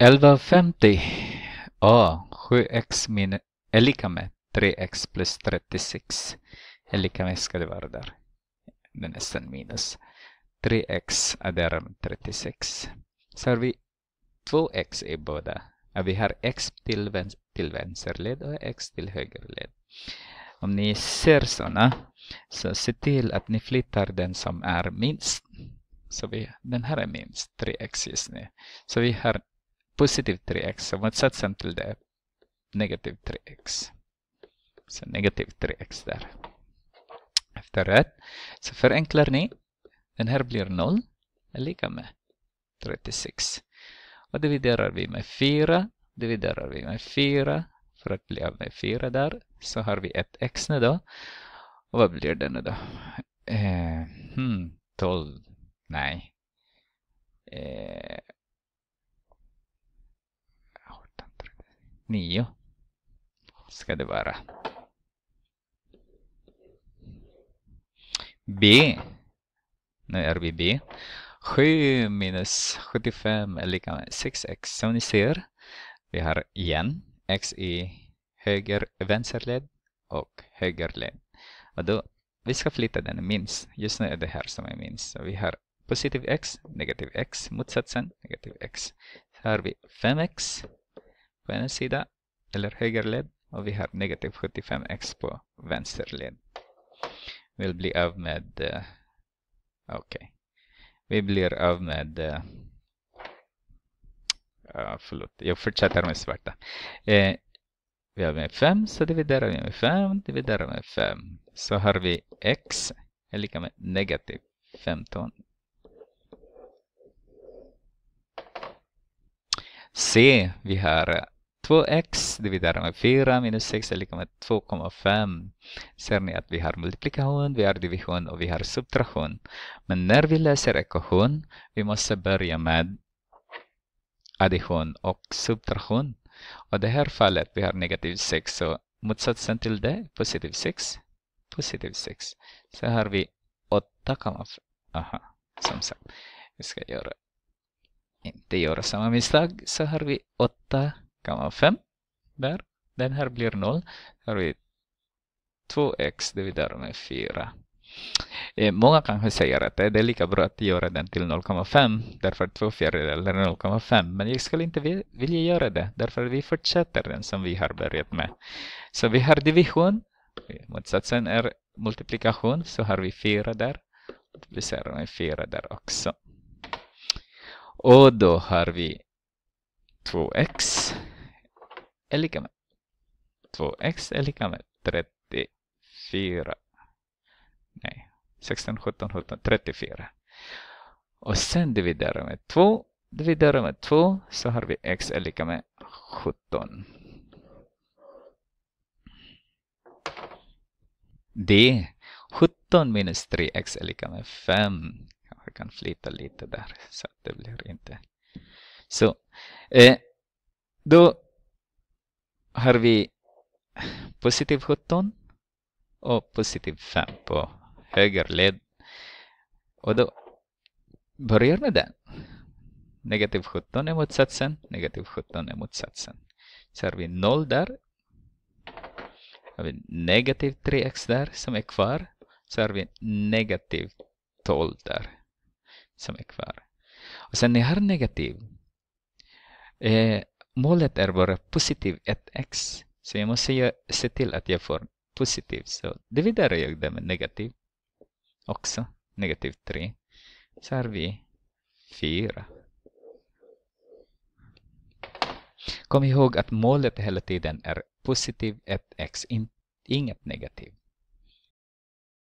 1150 A 7x min är lika med 3x plus 36 är lika med ska det vara där. Det är nästan minus. 3x adderar med 36. Så har vi 2x i båda. Ja, vi har x till, vän till vänsterled och x till högerled. Om ni ser sådana, så se till att ni flyttar den som är minst. Så vi, den här är minst 3x just nu. Så vi har positiv 3x och motsatsen till det är negativ 3x. Så negativ 3x där. Efter rätt så förenklar ni. Den här blir 0 är lika med 36. Och dividerar vi med 4. Dividerar vi med 4 för att bli av med 4 där. Så har vi ett x nu då. Och vad blir det nu då? Eh, hmm, 12. Nej. 9 ska det vara. B. Nu är vi B. 7 minus 75 är lika med 6x. Som ni ser, vi har igen x i höger vänsterled och högerled. Och då, vi ska flytta den minst. Just nu är det här som är minst. Så vi har positiv x, negativ x, motsatsen, negativ x. Så har vi 5x på ena sida, eller högerled, och vi har negativ 75x på vänsterled. Vi vill bli av med, uh, okej, okay. vi blir av med, uh, uh, förlåt, jag fortsätter med svarta. Uh, vi har med 5, så dividerar vi med 5, dividerar med 5. Så har vi x är lika med negativ 15. C, vi har 2x dividerat med 4 minus 6 är lika med 2,5. Ser ni att vi har multiplikation, vi har division och vi har subtraktion. Men när vi läser ekvation, vi måste börja med addition och subtraktion. Och det här fallet, vi har negativ 6, så motsatsen till det, positiv 6, positiv 6. Så har vi 8,5. Aha, som sagt. Vi ska göra, inte göra samma misstag. Så har vi 8 5 där. Den här blir 0. Här har vi 2x dividerat med 4. Eh, många kanske säger att det är lika bra att göra den till 0,5 därför att 2 fjärdedelar är 0,5 men jag skulle inte vilja göra det därför att vi fortsätter den som vi har börjat med. Så vi har division, eh, motsatsen är multiplikation så har vi 4 där, multiplicerar med 4 där också. Och då har vi 2x är lika med 2x är lika med 34. Nej, 16, 17, 17, 34. Och sen dividerar med 2. Dividerar med 2 så har vi x är lika med 17. D. 17 minus 3x är lika med 5. Jag kan flytta lite där så att det blir inte. Så eh, då har vi positiv 17 och positiv 5 på höger led. Och då börjar med den. Negativ 17 är motsatsen, negativ 17 är motsatsen. Så har vi 0 där. Har vi negativ 3x där som är kvar. Så har vi negativ 12 där som är kvar. Och sen ni har negativ. Eh, målet är bara positiv 1x. Så jag måste se till att jag får positiv. Så dividerar jag det med negativ också. Negativ 3. Så har vi 4. Kom ihåg att målet hela tiden är positiv 1x, inget negativ.